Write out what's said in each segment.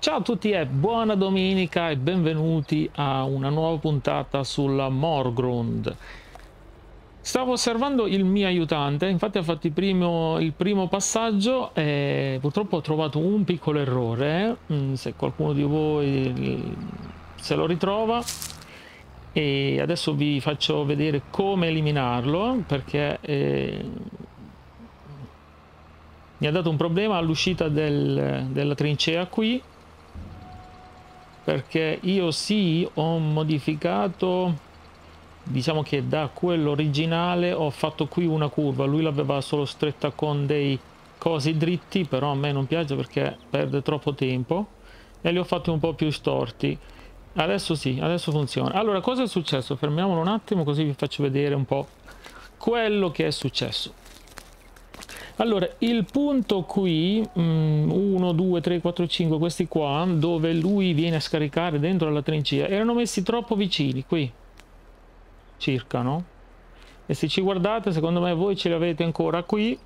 Ciao a tutti e buona domenica e benvenuti a una nuova puntata sulla Morgrund. Stavo osservando il mio aiutante, infatti ha fatto il primo, il primo passaggio e purtroppo ho trovato un piccolo errore, mm, se qualcuno di voi se lo ritrova. E adesso vi faccio vedere come eliminarlo perché eh, mi ha dato un problema all'uscita del, della trincea qui perché io sì ho modificato diciamo che da quello originale ho fatto qui una curva. Lui l'aveva solo stretta con dei cosi dritti però a me non piace perché perde troppo tempo e li ho fatti un po' più storti. Adesso sì, adesso funziona. Allora cosa è successo? fermiamolo un attimo così vi faccio vedere un po' quello che è successo. Allora, il punto qui, 1, 2, 3, 4, 5, questi qua, dove lui viene a scaricare dentro la trincea, erano messi troppo vicini, qui, circa, no? E se ci guardate, secondo me voi ce li avete ancora qui.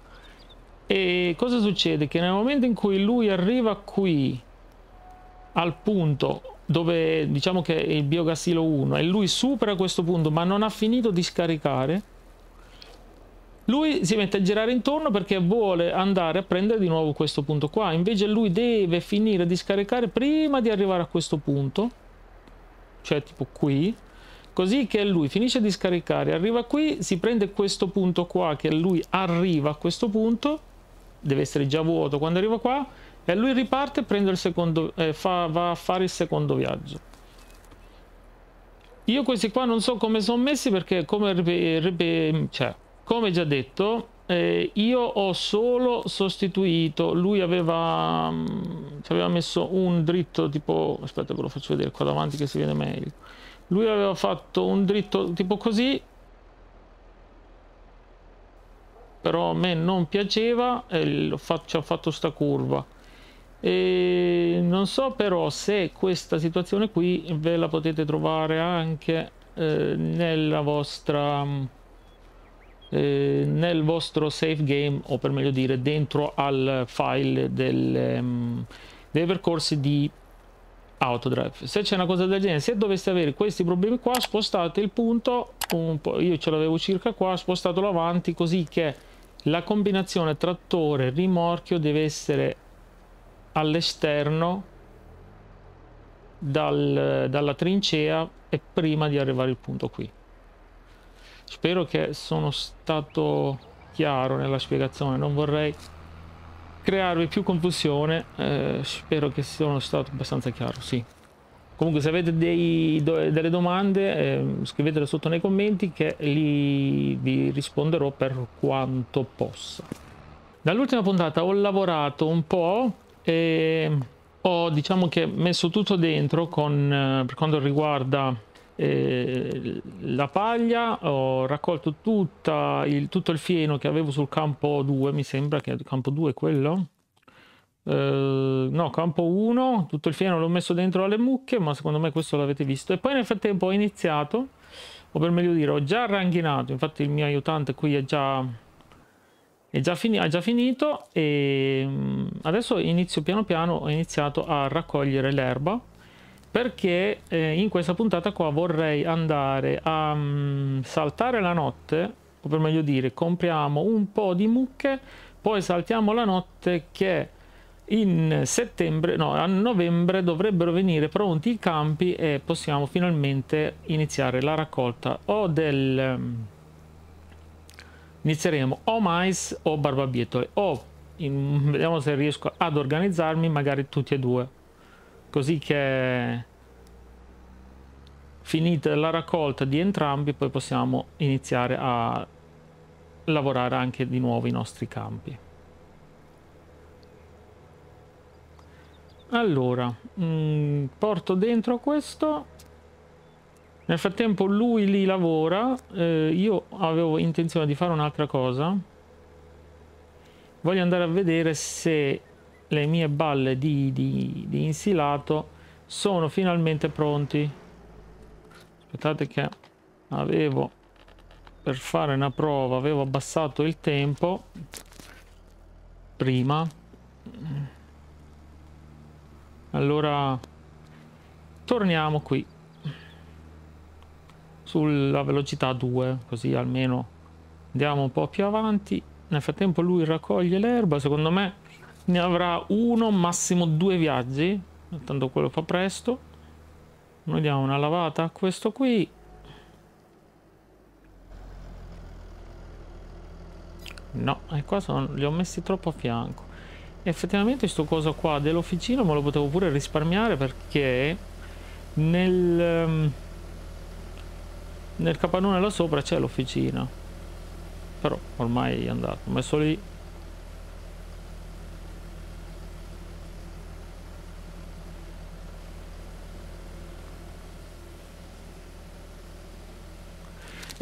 E cosa succede? Che nel momento in cui lui arriva qui, al punto dove diciamo che è il biogassilo 1, e lui supera questo punto, ma non ha finito di scaricare, lui si mette a girare intorno perché vuole andare a prendere di nuovo questo punto qua. Invece lui deve finire di scaricare prima di arrivare a questo punto. Cioè tipo qui. Così che lui finisce di scaricare, arriva qui, si prende questo punto qua che lui arriva a questo punto. Deve essere già vuoto quando arriva qua. E lui riparte e secondo, eh, fa, va a fare il secondo viaggio. Io questi qua non so come sono messi perché come cioè, come già detto eh, io ho solo sostituito lui aveva mh, mm, ci aveva messo un dritto tipo aspetta ve lo faccio vedere qua davanti che si vede meglio. Lui aveva fatto un dritto tipo così però a me non piaceva e fatto, ci ha fatto sta curva. E non so però se questa situazione qui ve la potete trovare anche eh, nella vostra mm, eh, nel vostro save game o per meglio dire dentro al file del, um, dei percorsi di Autodrive. Se c'è una cosa del genere, se doveste avere questi problemi qua, spostate il punto un po', io ce l'avevo circa qua, spostatelo avanti così che la combinazione trattore rimorchio deve essere all'esterno dal, dalla trincea e prima di arrivare al punto qui. Spero che sono stato chiaro nella spiegazione, non vorrei crearvi più confusione, eh, spero che sono stato abbastanza chiaro, sì. Comunque se avete dei, do, delle domande eh, scrivetele sotto nei commenti che li, vi risponderò per quanto possa. Dall'ultima puntata ho lavorato un po' e ho diciamo che messo tutto dentro con, eh, per quanto riguarda eh, la paglia, ho raccolto il, tutto il fieno che avevo sul campo 2, mi sembra che il campo 2 è quello. Eh, no, campo 1, tutto il fieno l'ho messo dentro alle mucche, ma secondo me questo l'avete visto. E poi nel frattempo ho iniziato, o per meglio dire, ho già ranghinato, infatti il mio aiutante qui è già, è già fini, ha già finito e mm, adesso inizio piano piano, ho iniziato a raccogliere l'erba perché eh, in questa puntata qua vorrei andare a um, saltare la notte, o per meglio dire, compriamo un po' di mucche, poi saltiamo la notte che in settembre, no, a novembre dovrebbero venire pronti i campi e possiamo finalmente iniziare la raccolta o del... Um, inizieremo o mais o barbabietole o in, vediamo se riesco ad organizzarmi magari tutti e due così che finita la raccolta di entrambi poi possiamo iniziare a lavorare anche di nuovo i nostri campi. Allora, mh, mm, porto dentro questo. Nel frattempo lui lì lavora, eh, io avevo intenzione di fare un'altra cosa. Voglio andare a vedere se le mie balle di, di, di insilato sono finalmente pronti. Aspettate che avevo per fare una prova avevo abbassato il tempo prima. Allora torniamo qui sulla velocità 2 così almeno andiamo un po' più avanti. Nel frattempo lui raccoglie l'erba secondo me ne avrà uno massimo due viaggi tanto quello fa presto. Noi diamo una lavata a questo qui. No e qua sono, li ho messi troppo a fianco. Effettivamente questo coso qua dell'officina me lo potevo pure risparmiare perché nel um, nel capannone là sopra c'è l'officina. Però ormai è andato ho messo lì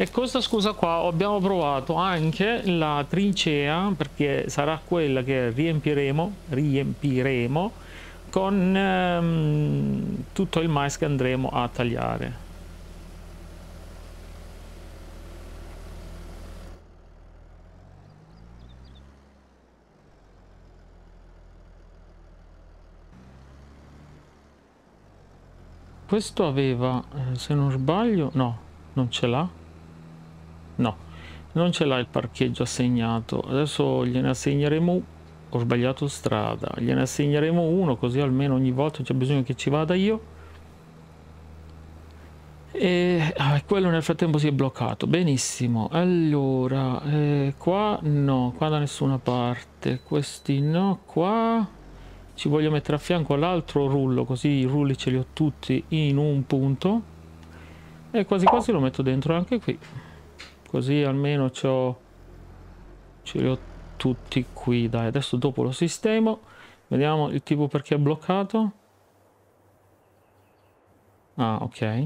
E questa scusa qua abbiamo provato anche la trincea perché sarà quella che riempiremo, riempiremo con ehm, tutto il mais che andremo a tagliare. Questo aveva, eh, se non sbaglio, no, non ce l'ha no non ce l'ha il parcheggio assegnato. Adesso gliene assegneremo ho sbagliato strada gliene assegneremo uno così almeno ogni volta c'è bisogno che ci vada io. E ah, quello nel frattempo si è bloccato. Benissimo allora eh, qua no qua da nessuna parte questi no qua ci voglio mettere a fianco l'altro rullo così i rulli ce li ho tutti in un punto. E quasi quasi lo metto dentro anche qui così almeno c'ho ce li ho tutti qui. Dai adesso dopo lo sistemo. Vediamo il tipo perché è bloccato. Ah ok.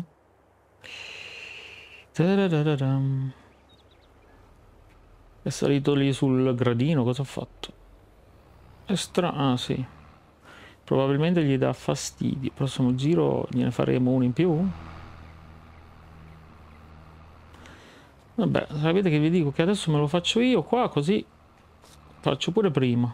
È salito lì sul gradino cosa ha fatto? È strano ah sì. Probabilmente gli dà fastidio. Prossimo giro gliene faremo uno in più Vabbè, sapete che vi dico che adesso me lo faccio io qua così faccio pure prima.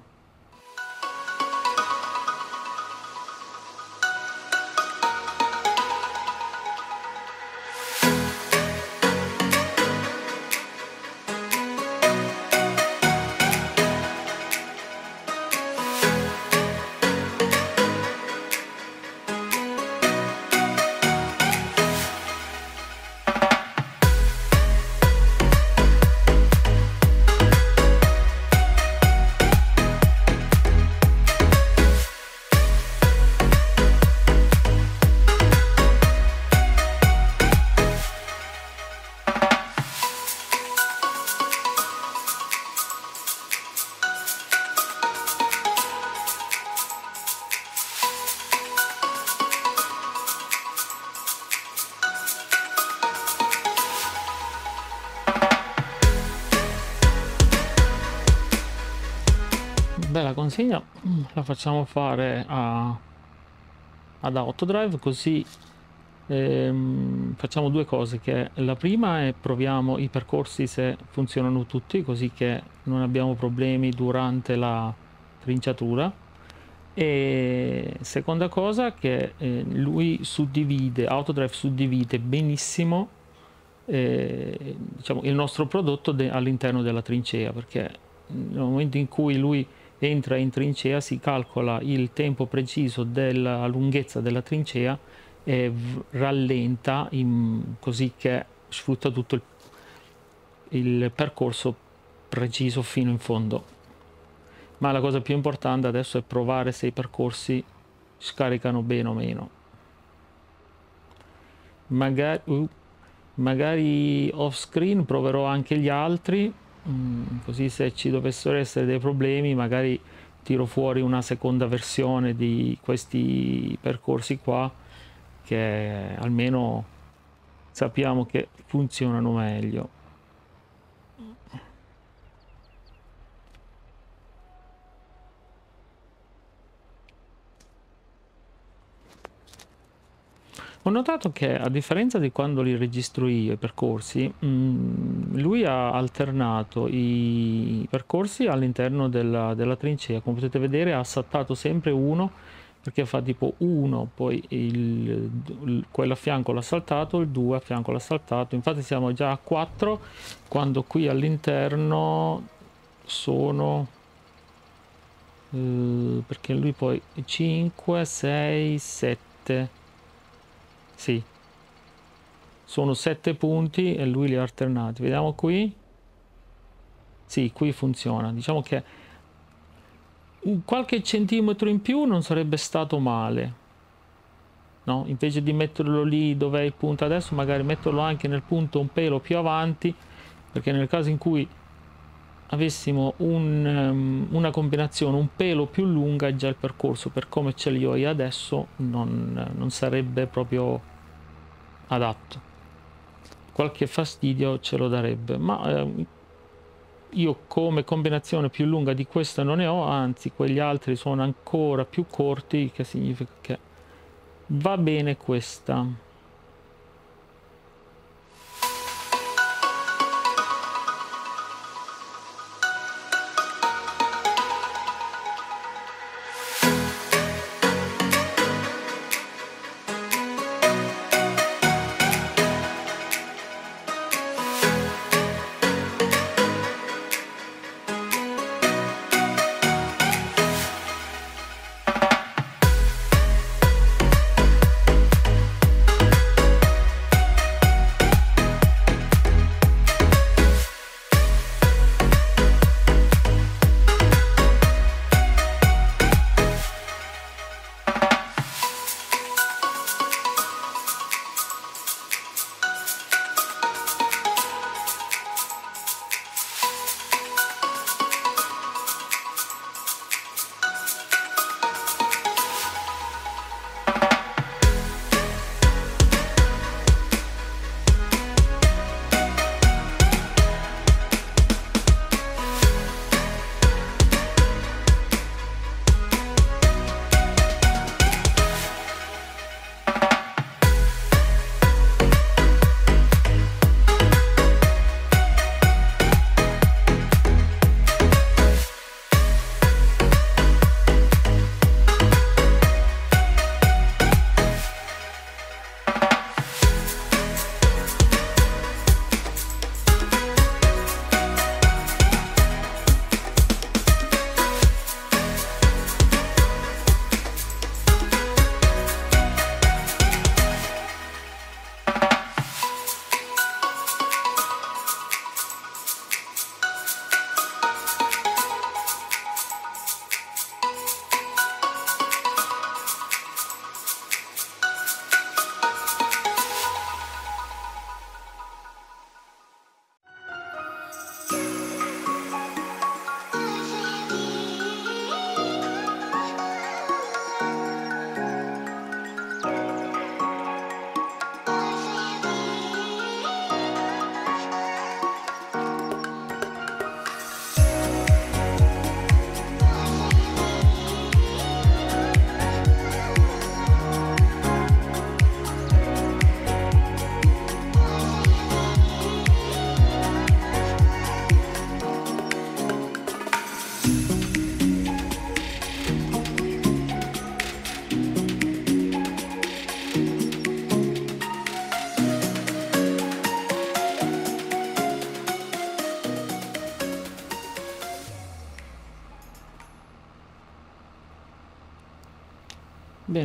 Consegna mm, la facciamo fare a, ad Autodrive così ehm, facciamo due cose che la prima è proviamo i percorsi se funzionano tutti così che non abbiamo problemi durante la trinciatura. E seconda cosa che eh, lui suddivide Autodrive suddivide benissimo eh, diciamo, il nostro prodotto all'interno della trincea perché nel momento in cui lui entra in trincea si calcola il tempo preciso della lunghezza della trincea e rallenta in, così che sfrutta tutto il, il percorso preciso fino in fondo. Ma la cosa più importante adesso è provare se i percorsi scaricano bene o meno. Magari, uh, magari off screen proverò anche gli altri Mm, così se ci dovessero essere dei problemi magari tiro fuori una seconda versione di questi percorsi qua che almeno sappiamo che funzionano meglio Ho notato che a differenza di quando li registro io i percorsi, mm, lui ha alternato i percorsi all'interno della, della, trincea. Come potete vedere ha saltato sempre uno perché fa tipo 1 poi il, quello a fianco l'ha saltato il 2 a fianco l'ha saltato infatti siamo già a 4 quando qui all'interno sono eh, perché lui poi 5 6 7 sì sono 7 punti e lui li ha alternati vediamo qui sì qui funziona diciamo che qualche centimetro in più non sarebbe stato male. No? Invece di metterlo lì dove è il punto adesso, magari metterlo anche nel punto un pelo più avanti, perché nel caso in cui avessimo un, um, una combinazione un pelo più lunga, già il percorso per come ce li ho io adesso non, non sarebbe proprio adatto. Qualche fastidio ce lo darebbe, ma eh, io come combinazione più lunga di questa non ne ho, anzi quegli altri sono ancora più corti, che significa che va bene questa.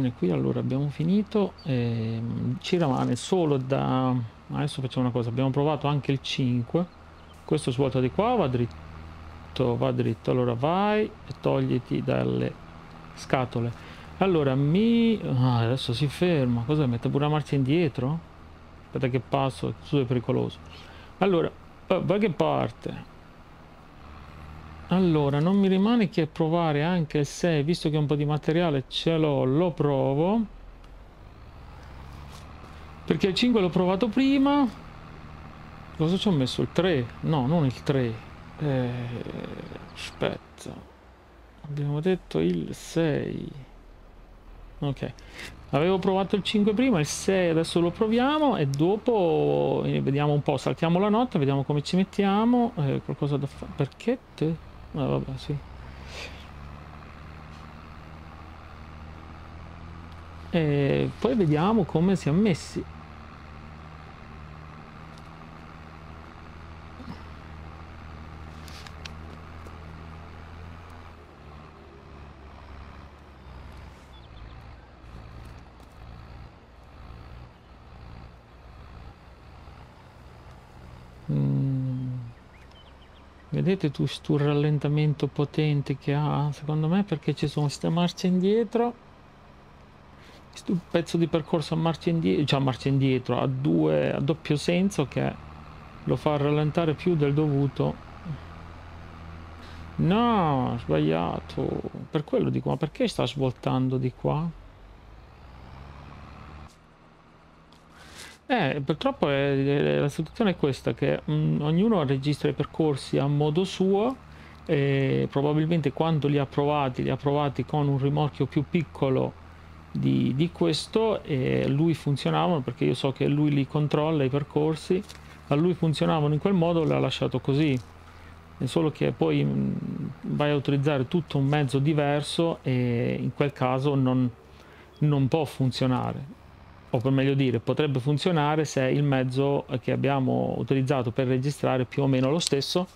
Bene, qui allora abbiamo finito, eh, ci rimane solo da... Adesso facciamo una cosa, abbiamo provato anche il 5, questo svuota di qua, va dritto, va dritto, allora vai e togliti dalle scatole. Allora mi... Ah, adesso si ferma, cosa mette pure la marcia indietro? Aspetta che passo, su è pericoloso. Allora, vai che parte? Allora, non mi rimane che provare anche il 6, visto che un po' di materiale ce l'ho, lo provo. Perché il 5 l'ho provato prima. Cosa ci ho messo? Il 3? No, non il 3. Eh, aspetta. Abbiamo detto il 6. Ok. Avevo provato il 5 prima, il 6 adesso lo proviamo e dopo eh, vediamo un po', saltiamo la notte, vediamo come ci mettiamo. Eh, qualcosa da fare. Perché te? Ah, vabbè, sì. E poi vediamo come siamo messi. Vedete tu questo rallentamento potente che ha? Secondo me perché ci sono queste marce indietro. Questo pezzo di percorso a marcia indietro, cioè a marcia indietro, a, due, a doppio senso che lo fa rallentare più del dovuto. No, sbagliato. Per quello dico, ma perché sta svoltando di qua? Eh, purtroppo è, la situazione è questa, che mh, ognuno registra i percorsi a modo suo e probabilmente quando li ha provati, li ha provati con un rimorchio più piccolo di, di questo e lui funzionavano, perché io so che lui li controlla i percorsi, a lui funzionavano in quel modo, l'ha lasciato così. È solo che poi mh, vai a utilizzare tutto un mezzo diverso e in quel caso non, non può funzionare o per meglio dire potrebbe funzionare se il mezzo che abbiamo utilizzato per registrare è più o meno lo stesso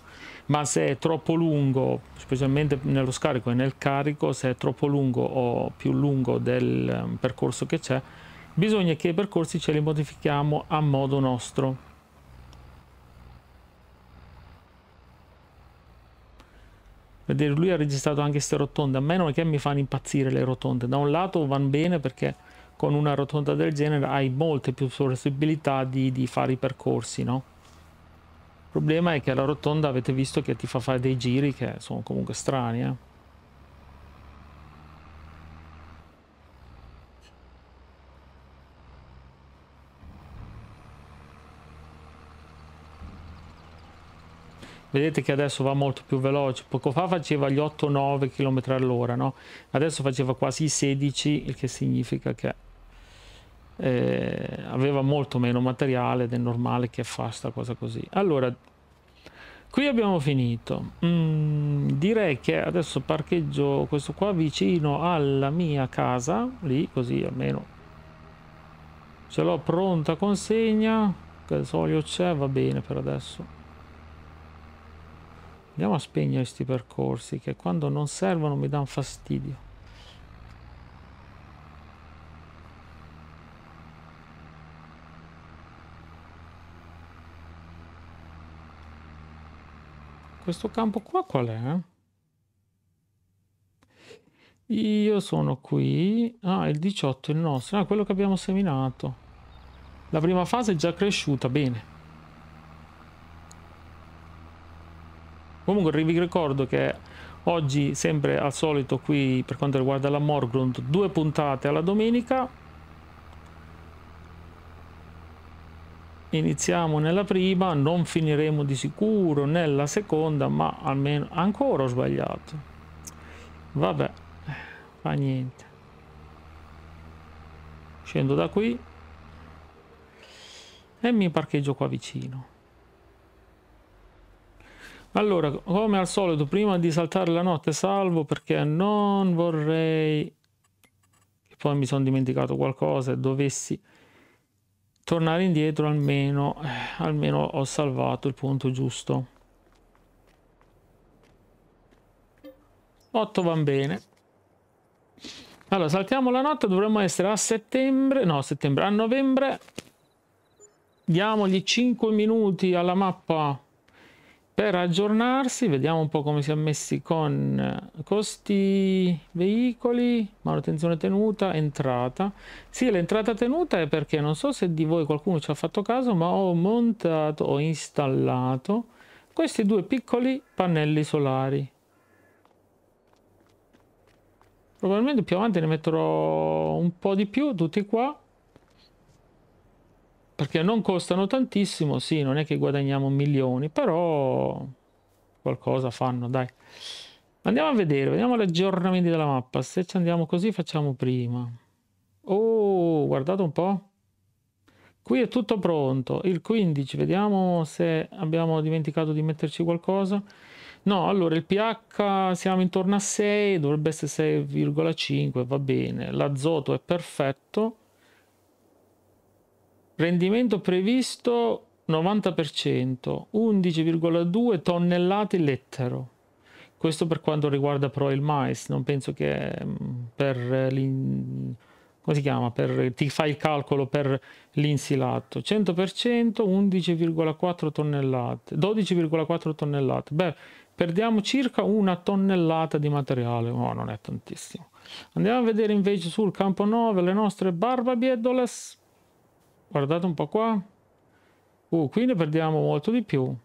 ma se è troppo lungo specialmente nello scarico e nel carico se è troppo lungo o più lungo del ehm, percorso che c'è bisogna che i percorsi ce li modifichiamo a modo nostro. Vedere lui ha registrato anche queste rotonde a me non è che mi fanno impazzire le rotonde. Da un lato vanno bene perché con una rotonda del genere hai molte più possibilità di, di fare i percorsi, no? Il problema è che la rotonda avete visto che ti fa fare dei giri che sono comunque strani, eh? vedete che adesso va molto più veloce poco fa faceva gli 8-9 km all'ora no? adesso faceva quasi 16 il che significa che eh, aveva molto meno materiale è normale che fa sta cosa così. Allora, qui abbiamo finito. Mm, direi che adesso parcheggio questo qua vicino alla mia casa, lì così almeno ce l'ho pronta consegna, che solio c'è, va bene per adesso. Andiamo a spegnere questi percorsi che quando non servono mi danno fastidio. Questo campo qua qual è? Io sono qui. Ah, il 18 è il nostro. Ah, quello che abbiamo seminato. La prima fase è già cresciuta, bene. Comunque vi ricordo che oggi, sempre al solito qui per quanto riguarda la Morgrund, due puntate alla domenica iniziamo nella prima, non finiremo di sicuro nella seconda, ma almeno ancora ho sbagliato. Vabbè, fa niente. Scendo da qui e mi parcheggio qua vicino. Allora, come al solito, prima di saltare la notte salvo perché non vorrei che poi mi sono dimenticato qualcosa e dovessi tornare indietro almeno, eh, almeno ho salvato il punto giusto. 8 va bene. Allora, saltiamo la notte, dovremmo essere a settembre, no, settembre, a novembre. Diamogli 5 minuti alla mappa per aggiornarsi, vediamo un po' come si è messi con eh, costi veicoli, manutenzione tenuta, entrata. Sì, l'entrata tenuta è perché non so se di voi qualcuno ci ha fatto caso, ma ho montato, ho installato questi due piccoli pannelli solari. Probabilmente più avanti ne metterò un po' di più, tutti qua, perché non costano tantissimo, sì, non è che guadagniamo milioni, però qualcosa fanno, dai. Andiamo a vedere, vediamo gli aggiornamenti della mappa. Se ci andiamo così facciamo prima. Oh, guardate un po'. Qui è tutto pronto. Il 15, vediamo se abbiamo dimenticato di metterci qualcosa. No, allora il pH siamo intorno a 6, dovrebbe essere 6,5, va bene. L'azoto è perfetto. Rendimento previsto 90%, 11,2 tonnellate lettero. Questo per quanto riguarda però il mais, non penso che mm, per l'in... come si chiama? Per, ti fai il calcolo per l'insilato. 100%, 11,4 tonnellate, 12,4 tonnellate. Beh, perdiamo circa una tonnellata di materiale, oh, non è tantissimo. Andiamo a vedere invece sul campo 9 le nostre barbabiedoles. Guardate un po' qua. Uh, qui ne perdiamo molto di più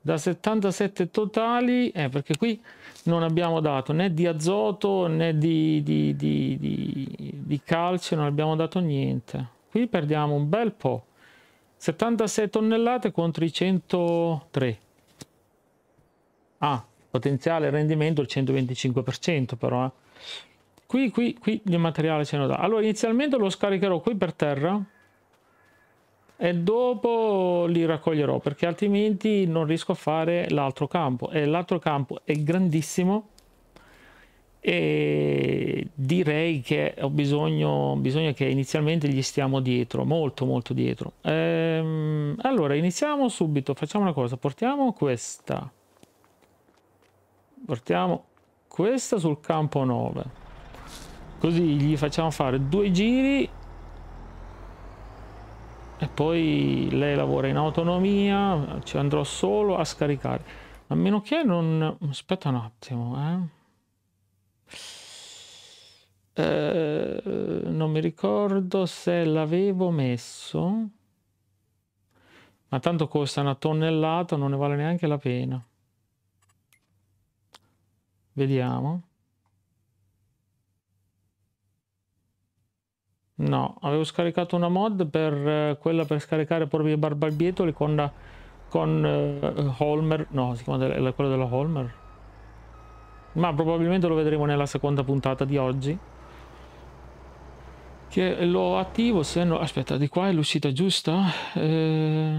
da 77 totali, eh, perché qui non abbiamo dato né di azoto né di, di, di, di, calcio, non abbiamo dato niente. Qui perdiamo un bel po'. 76 tonnellate contro i 103. Ah, potenziale rendimento il 125% però. Eh. Qui, qui, qui il materiale ce ne dà. Allora inizialmente lo scaricherò qui per terra e dopo li raccoglierò perché altrimenti non riesco a fare l'altro campo. E l'altro campo è grandissimo e direi che ho bisogno, bisogno che inizialmente gli stiamo dietro molto molto dietro. Ehm, allora iniziamo subito facciamo una cosa portiamo questa. Portiamo questa sul campo 9 così gli facciamo fare due giri e poi lei lavora in autonomia, ci andrò solo a scaricare. A meno che non... aspetta un attimo, eh. Eh, non mi ricordo se l'avevo messo, ma tanto costa una tonnellata, non ne vale neanche la pena. Vediamo. No, avevo scaricato una mod per eh, quella per scaricare proprio i barbarbietoli con, con eh, Holmer. No, si chiama de quella della Holmer. Ma probabilmente lo vedremo nella seconda puntata di oggi. Che lo attivo se no... Aspetta, di qua è l'uscita giusta? Eh,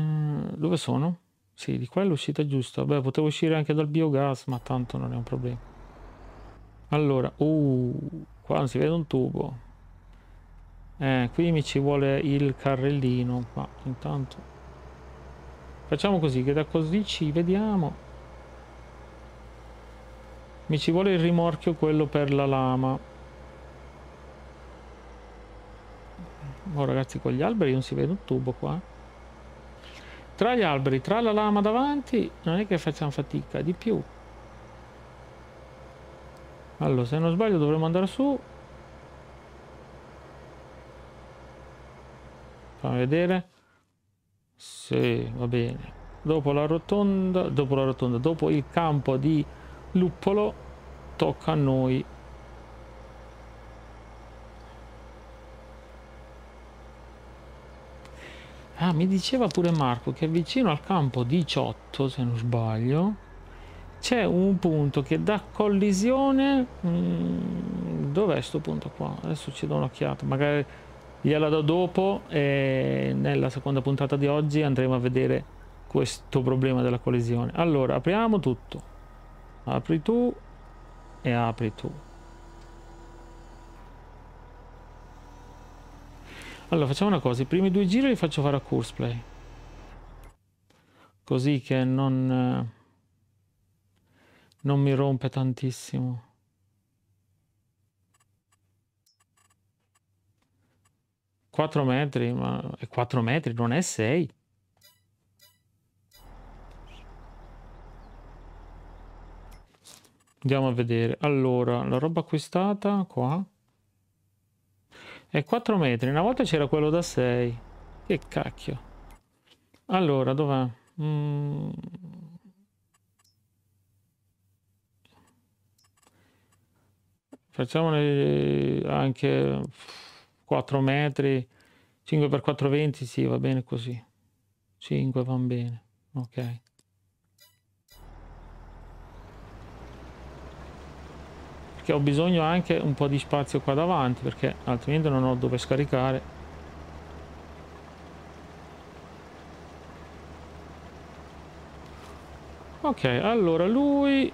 dove sono? Sì, di qua è l'uscita giusta. Beh, potevo uscire anche dal biogas, ma tanto non è un problema. Allora, uh, qua non si vede un tubo. Eh, qui mi ci vuole il carrellino qua, intanto. Facciamo così, che da così ci vediamo. Mi ci vuole il rimorchio, quello per la lama. Oh ragazzi, con gli alberi non si vede un tubo qua. Tra gli alberi, tra la lama davanti, non è che facciamo fatica, di più. Allora, se non sbaglio dovremmo andare su fammi vedere. Sì va bene. Dopo la rotonda dopo la rotonda dopo il campo di luppolo tocca a noi. Ah mi diceva pure Marco che vicino al campo 18 se non sbaglio c'è un punto che dà collisione mm, dov'è sto punto qua? Adesso ci do un'occhiata magari gliela do dopo e nella seconda puntata di oggi andremo a vedere questo problema della collisione. Allora apriamo tutto. Apri tu e apri tu. Allora facciamo una cosa. I primi due giri li faccio fare a courseplay così che non non mi rompe tantissimo 4 metri, ma è 4 metri, non è 6. Andiamo a vedere. Allora, la roba acquistata qua è 4 metri. Una volta c'era quello da 6. Che cacchio. Allora, dov'è? Mm. Facciamone anche 4 metri, 5 x 4 20, sì, va bene così. 5 va bene, ok. Perché ho bisogno anche un po' di spazio qua davanti, perché altrimenti non ho dove scaricare. Ok, allora lui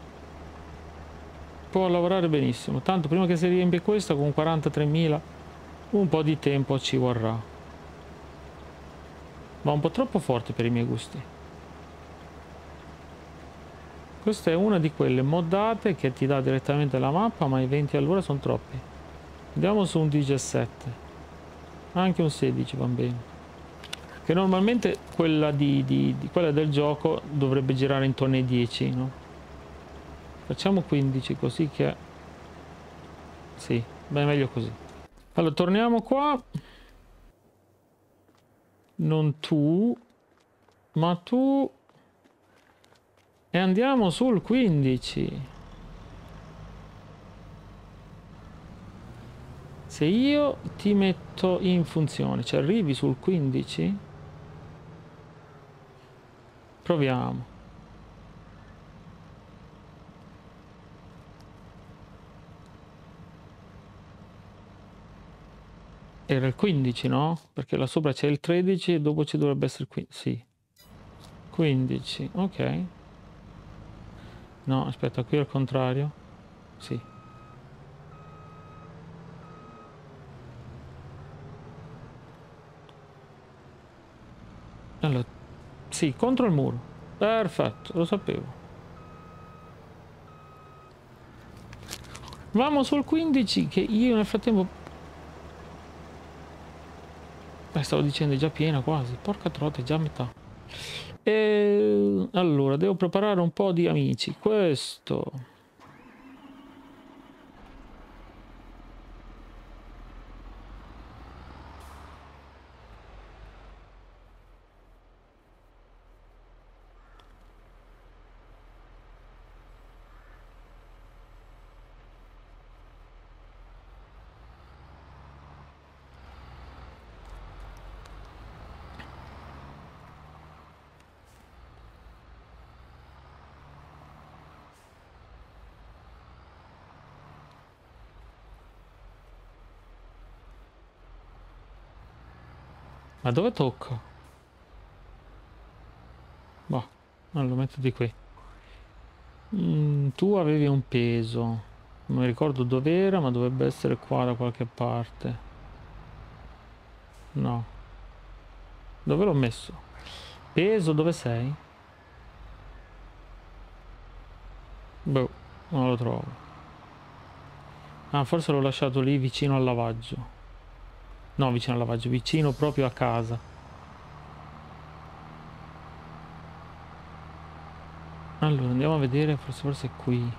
può lavorare benissimo. Tanto prima che si riempie questa con 43.000 un po' di tempo ci vorrà. Ma un po' troppo forte per i miei gusti. Questa è una di quelle moddate che ti dà direttamente la mappa, ma i 20 all'ora sono troppi. Andiamo su un 17. Anche un 16 va bene che normalmente quella, di, di, di, quella del gioco dovrebbe girare intorno ai 10 no? facciamo 15 così che sì, beh meglio così allora torniamo qua. Non tu ma tu. E andiamo sul 15 se io ti metto in funzione cioè arrivi sul 15 Proviamo. Era il 15, no? Perché là sopra c'è il 13 e dopo ci dovrebbe essere il 15. Sì. 15, ok. No, aspetta, qui è il contrario. Sì. Allora, sì, contro il muro. Perfetto, lo sapevo. Vamo sul 15 che io nel frattempo... Beh, stavo dicendo è già piena quasi. Porca trotta, è già a metà. E... Allora, devo preparare un po' di amici. Questo... Ma dove tocca? Boh, non lo metto di qui. Mm, tu avevi un peso. Non mi ricordo dove era, ma dovrebbe essere qua da qualche parte. No. Dove l'ho messo? Peso, dove sei? Boh, non lo trovo. Ah, forse l'ho lasciato lì vicino al lavaggio. No, vicino al lavaggio, vicino proprio a casa. Allora, andiamo a vedere, forse, forse è qui.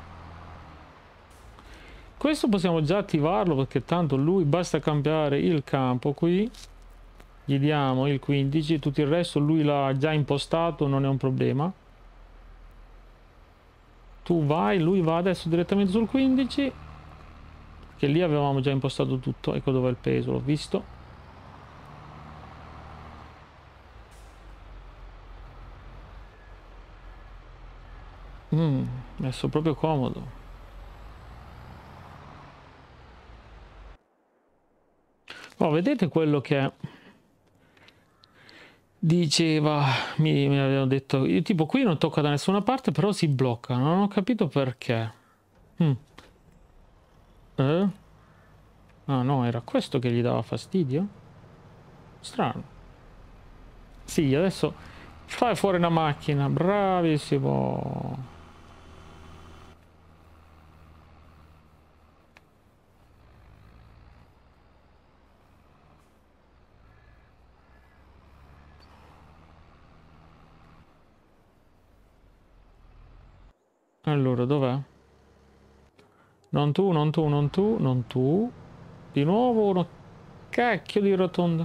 Questo possiamo già attivarlo perché tanto lui basta cambiare il campo qui. Gli diamo il 15, tutto il resto lui l'ha già impostato, non è un problema. Tu vai, lui va adesso direttamente sul 15 che lì avevamo già impostato tutto ecco dove è il peso l'ho visto. Mm, messo proprio comodo. Oh, vedete quello che diceva mi, mi avevano detto io, tipo qui non tocca da nessuna parte però si blocca non ho capito perché. Mm. Eh? Ah no, era questo che gli dava fastidio? Strano. Sì, adesso fai fuori una macchina, bravissimo. Allora, dov'è? Non tu, non tu, non tu, non tu. Di nuovo uno cacchio di rotonda.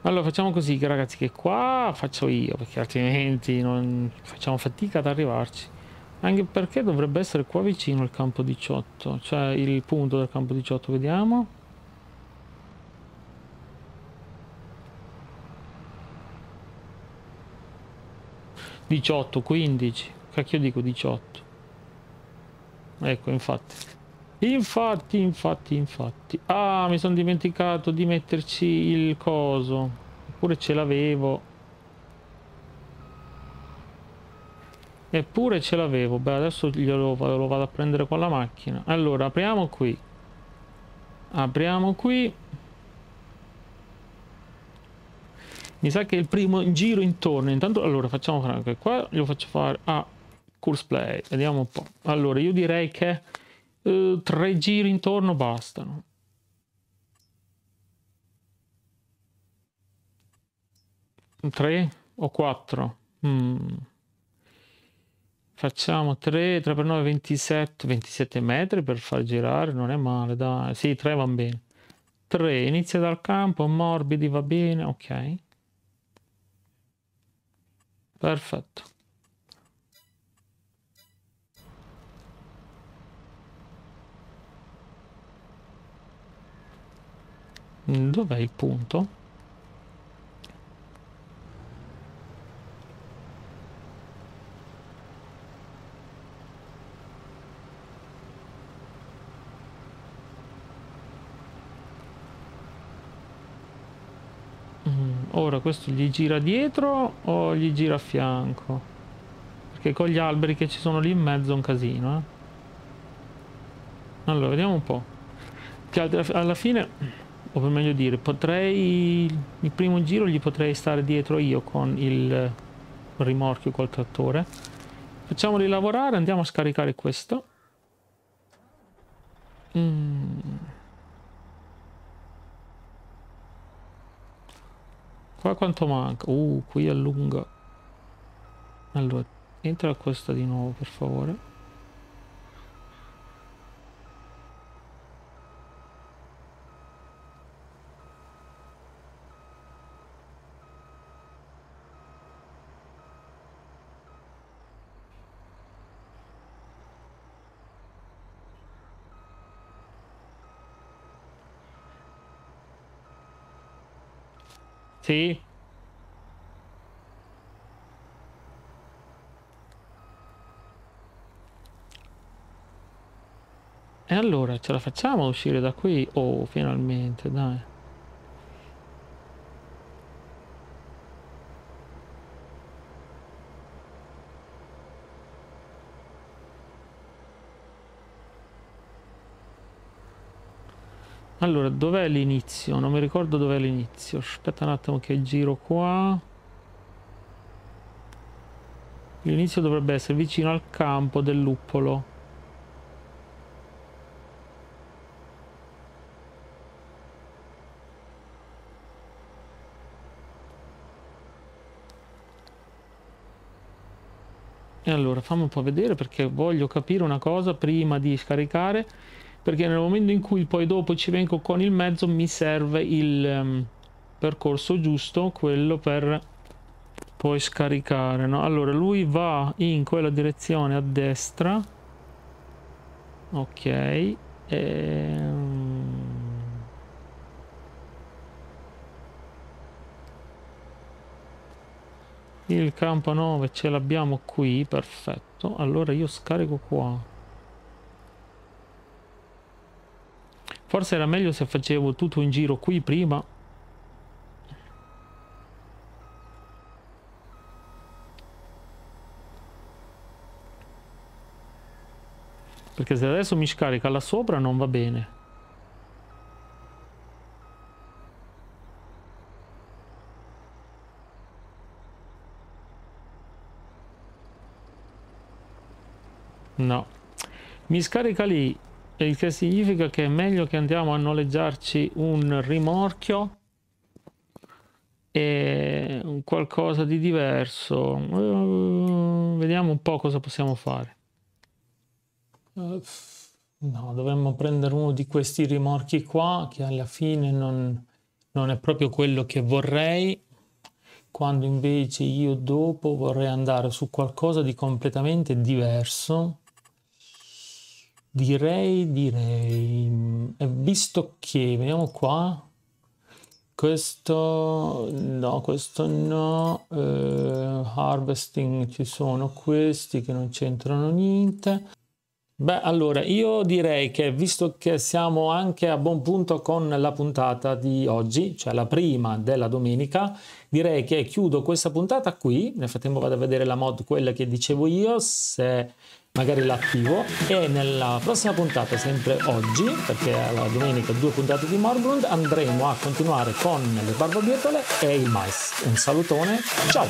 Allora facciamo così ragazzi che qua faccio io perché altrimenti non facciamo fatica ad arrivarci. Anche perché dovrebbe essere qua vicino il campo 18, cioè il punto del campo 18, vediamo. Diciotto, quindici, cacchio dico 18. Ecco, infatti. Infatti, infatti, infatti. Ah, mi sono dimenticato di metterci il coso. Oppure ce l'avevo. Eppure ce l'avevo. Beh, adesso glielo lo vado a prendere con la macchina. Allora, apriamo qui. Apriamo qui. Mi sa che il primo giro intorno. Intanto, allora, facciamo anche qua. Glielo faccio fare a course play. Vediamo un po'. Allora, io direi che uh, tre giri intorno bastano. Tre o quattro? Mm. Facciamo 3, 3 per 9, 27, 27 metri per far girare, non è male, dai. Sì, 3 va bene. 3, inizia dal campo, morbidi, va bene, ok. Perfetto. Dov'è il punto? Ora questo gli gira dietro o gli gira a fianco? Perché con gli alberi che ci sono lì in mezzo è un casino, eh? Allora, vediamo un po'. Che alla fine, o per meglio dire, potrei... Il primo giro gli potrei stare dietro io con il rimorchio col trattore. Facciamoli lavorare, andiamo a scaricare questo. Mm. Qua quanto manca? Uh, qui allunga. Allora, entra questa di nuovo, per favore. Sì. E allora, ce la facciamo uscire da qui? Oh, finalmente, dai. Allora, dov'è l'inizio? Non mi ricordo dov'è l'inizio. Aspetta un attimo che giro qua. L'inizio dovrebbe essere vicino al campo del luppolo. E allora fammi un po' vedere perché voglio capire una cosa prima di scaricare perché nel momento in cui poi dopo ci vengo con il mezzo mi serve il um, percorso giusto, quello per poi scaricare, no? Allora lui va in quella direzione a destra, ok, e... Ehm, il campo 9 ce l'abbiamo qui, perfetto, allora io scarico qua. Forse era meglio se facevo tutto in giro qui prima. Perché se adesso mi scarica là sopra non va bene. No. Mi scarica lì il che significa che è meglio che andiamo a noleggiarci un rimorchio e qualcosa di diverso. Uh, vediamo un po' cosa possiamo fare. Uh, no dovremmo prendere uno di questi rimorchi qua che alla fine non, non è proprio quello che vorrei. Quando invece io dopo vorrei andare su qualcosa di completamente diverso Direi, direi, visto che, vediamo qua, questo no, questo no, eh, harvesting ci sono questi che non c'entrano niente, Beh, allora io direi che visto che siamo anche a buon punto con la puntata di oggi, cioè la prima della domenica, direi che chiudo questa puntata qui. Nel frattempo vado a vedere la mod, quella che dicevo io, se magari l'attivo. E nella prossima puntata, sempre oggi, perché alla domenica due puntate di Morgrund, andremo a continuare con le barbabietole e il mais. Un salutone, ciao!